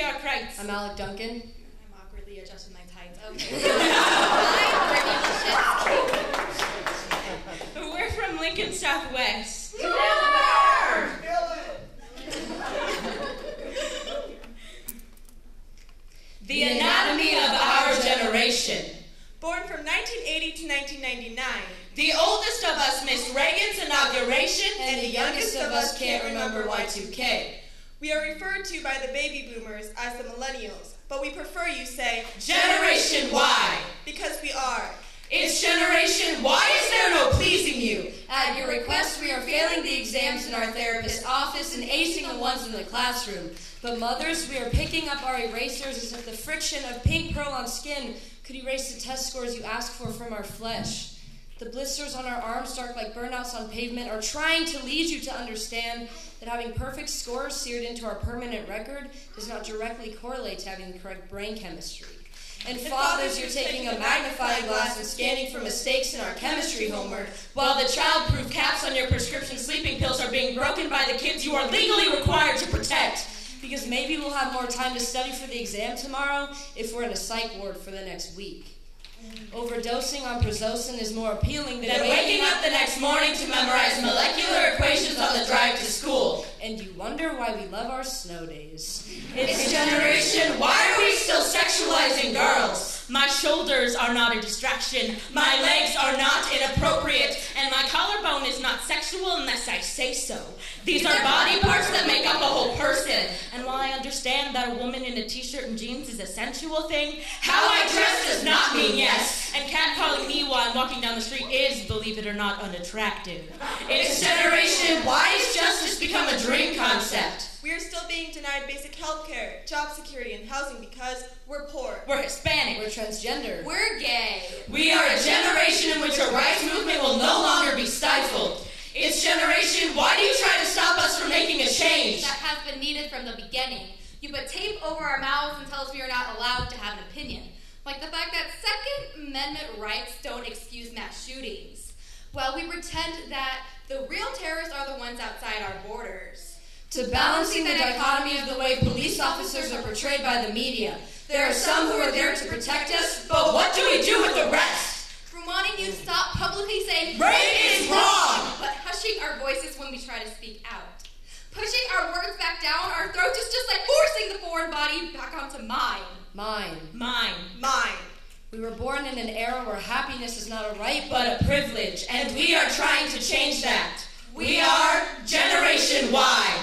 Kiara Kreitz. I'm Alec Duncan. I'm awkwardly adjusting my tights. Okay. We're from Lincoln Southwest. The anatomy of our generation. Born from 1980 to 1999. The oldest of us missed Reagan's inauguration, And the youngest of us can't remember Y2K. We are referred to by the baby boomers as the millennials, but we prefer you say Generation Y. because we are. It's Generation Y. is there no pleasing you? At your request, we are failing the exams in our therapist's office and acing the ones in the classroom. But mothers, we are picking up our erasers as if the friction of pink pearl on skin could erase the test scores you ask for from our flesh. The blisters on our arms, dark like burnouts on pavement, are trying to lead you to understand that having perfect scores seared into our permanent record does not directly correlate to having the correct brain chemistry. And fathers, you're taking a magnifying glass and scanning for mistakes in our chemistry homework, While the childproof caps on your prescription sleeping pills are being broken by the kids you are legally required to protect. because maybe we'll have more time to study for the exam tomorrow if we're in a psych ward for the next week. Overdosing on prazosin is more appealing than Then waking up the next morning to memorize molecular equations on the drive to school. And you wonder why we love our snow days. It's Generation Why are we still sexualizing girls? My shoulders are not a distraction. My legs are not inappropriate. And my collarbone is not sexual unless I say so. These are body parts that make up a whole person. And while I understand that a woman in a t shirt and jeans is a sensual thing, how I dress does not mean yes. And catcalling me while I'm walking down the street is, believe it or not, unattractive. It's Generation Why is justice become a dream concept? We are still being denied basic health care, job security, and housing because we're poor. We're Hispanic. We're transgender. We're gay. We are a generation in which a rights movement will no longer be stifled. It's generation, why do you try to stop us from making a change? That has been needed from the beginning. You put tape over our mouths and tell us we are not allowed to have an opinion. Like the fact that Second Amendment rights don't excuse mass shootings. Well, we pretend that the real terrorists are the ones outside our borders. To balancing the dichotomy of the way police officers are portrayed by the media, there are some who are there to protect us, our voices when we try to speak out. Pushing our words back down our throats is just like forcing the foreign body back onto mine. Mine. Mine. Mine. We were born in an era where happiness is not a right but a privilege, and we are trying to change that. We are Generation Y.